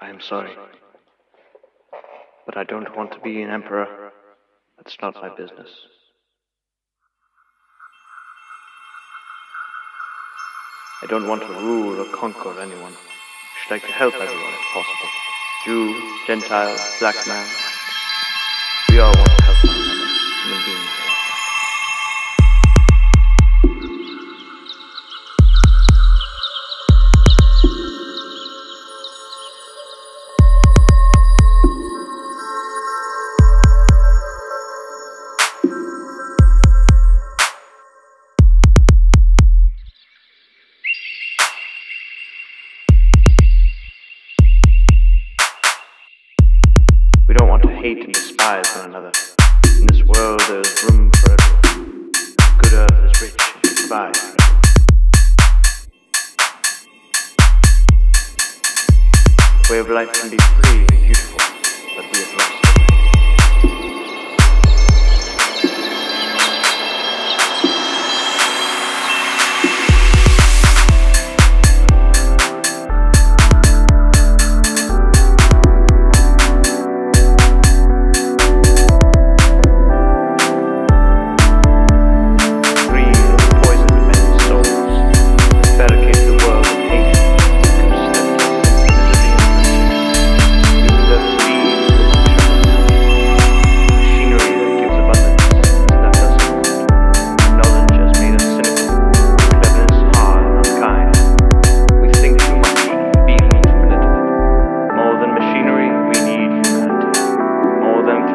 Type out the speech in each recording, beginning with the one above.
I am sorry. But I don't want to be an emperor. That's not my business. I don't want to rule or conquer anyone. I should like to help everyone if possible. Jew, Gentile, black man. We all want to help one another. Human beings. Hate and despise one another. In this world, there is room for everyone. Good earth is rich and should provide for everyone. Way of life can be free and beautiful,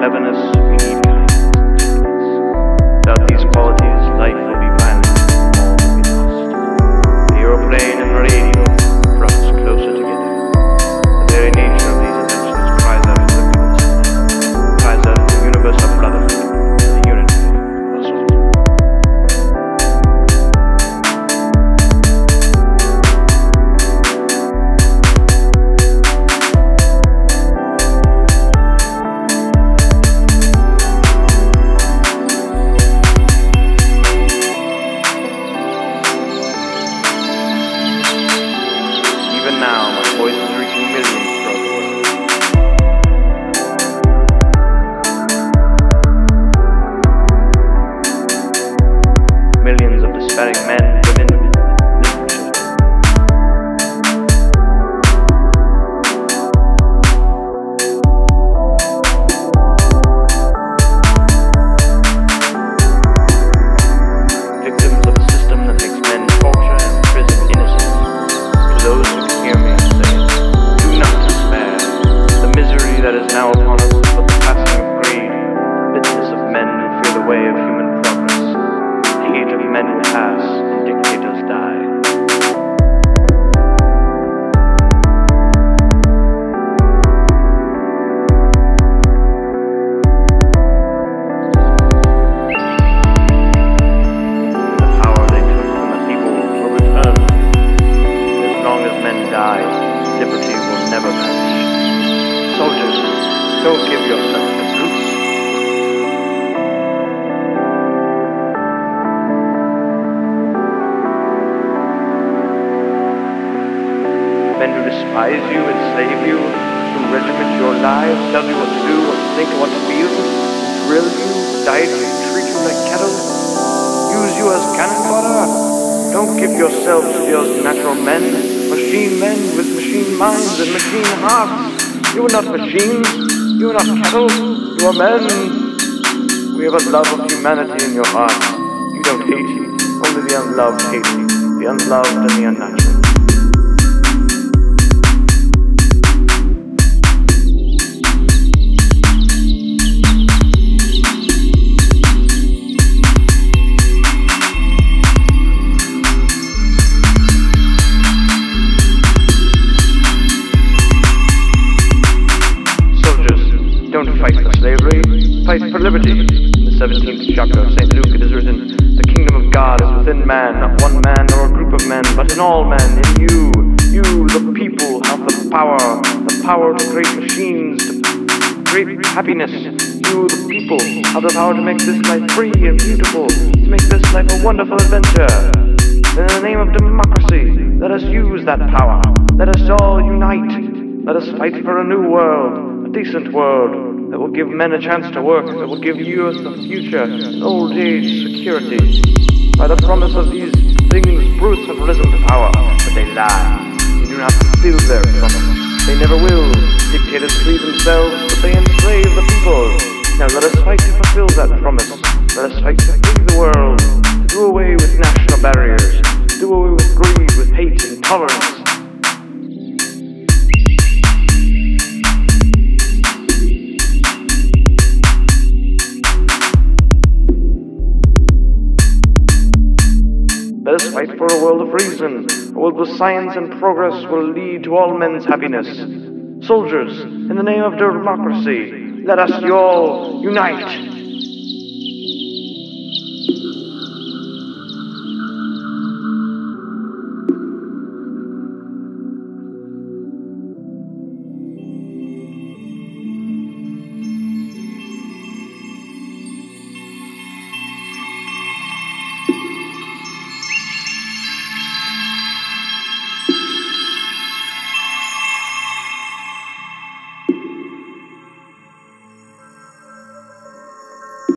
More than that is now upon us is but the passing of greed, the bitterness of men who fear the way of human progress. The hate of men will pass, despise you, enslave you, who regiment your lives, tell you what to do, what to think, what to feel, drill you, diet you, treat you like cattle, use you as cannon fodder. Don't give yourselves to those natural men, machine men with machine minds and machine hearts. You are not machines. You are not cattle. You are men. We have a love of humanity in your heart. You don't hate. Only the unloved hate you. The unloved and the unnatural. Fight for slavery, fight for liberty. In the 17th chapter of St. Luke it is written, The kingdom of God is within man, not one man nor a group of men, but in all men, in you. You, the people, have the power, the power to create machines, to create happiness. You, the people, have the power to make this life free and beautiful, to make this life a wonderful adventure. In the name of democracy, let us use that power. Let us all unite. Let us fight for a new world, a decent world, that will give men a chance to work, that will give youth a future, old age security. By the promise of these things, brutes have risen to power, but they lie. They do not fulfill their promise. They never will. Dictators free themselves, but they enslave the people. Now let us fight to fulfill that promise. Let us fight to free the world, a world of reason, a world where science and progress will lead to all men's happiness. Soldiers, in the name of democracy, let us all unite